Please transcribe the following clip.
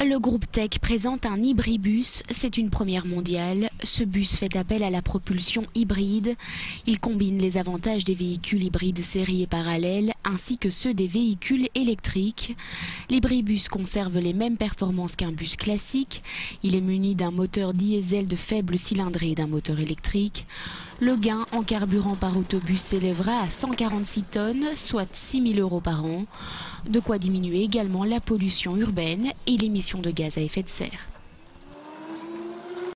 Le groupe Tech présente un hybribus, c'est une première mondiale. Ce bus fait appel à la propulsion hybride. Il combine les avantages des véhicules hybrides série et parallèles ainsi que ceux des véhicules électriques. L'hybribus conserve les mêmes performances qu'un bus classique. Il est muni d'un moteur diesel de faible cylindrée et d'un moteur électrique. Le gain en carburant par autobus s'élèvera à 146 tonnes, soit 6 000 euros par an. De quoi diminuer également la pollution urbaine et l'émission de gaz à effet de serre.